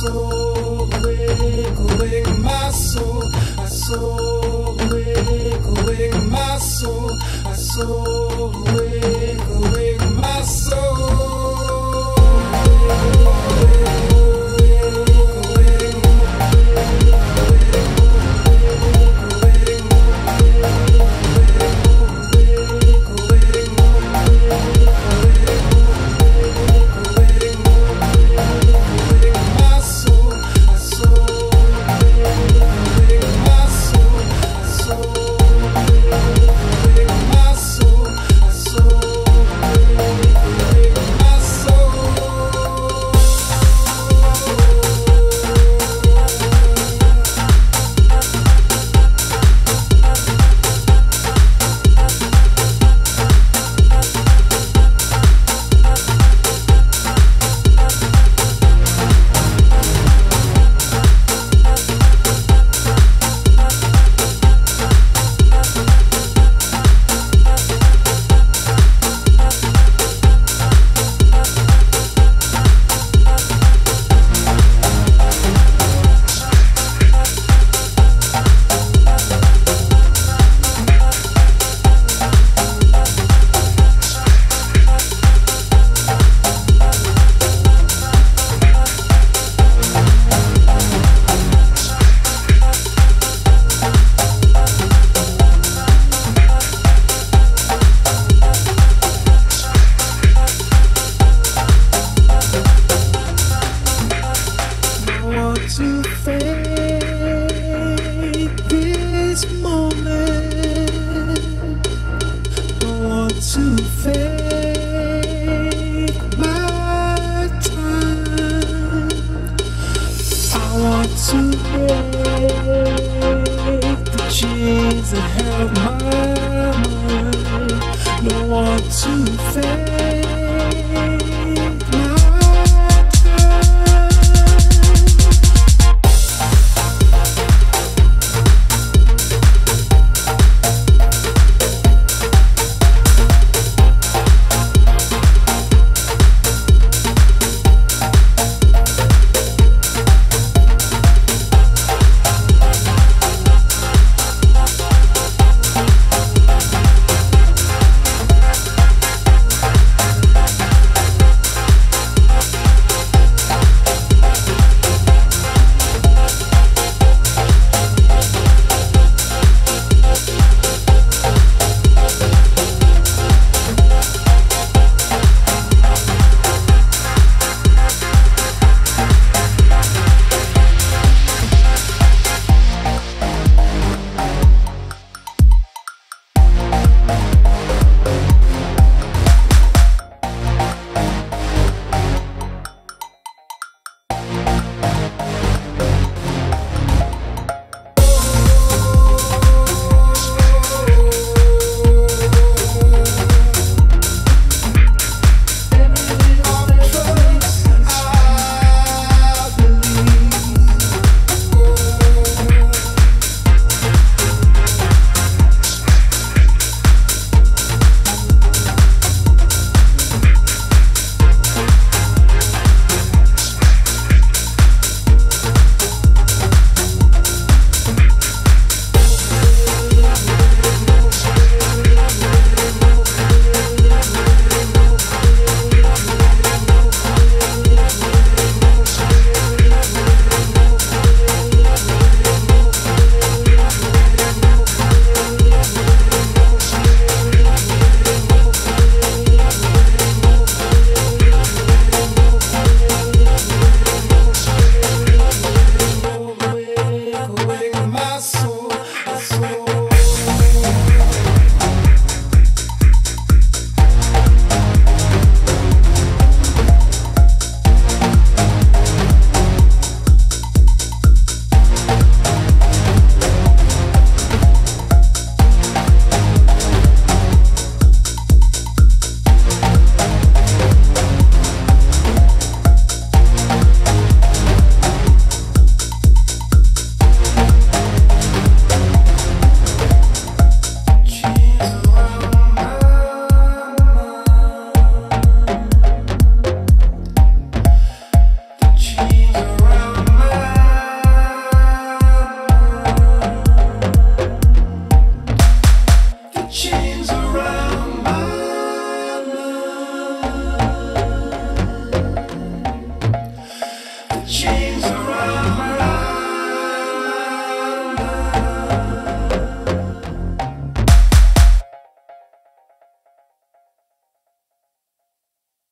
soul awake, awake my soul. I soul awake, awake my soul. I soul to break the chains that held my mind. No one to fade.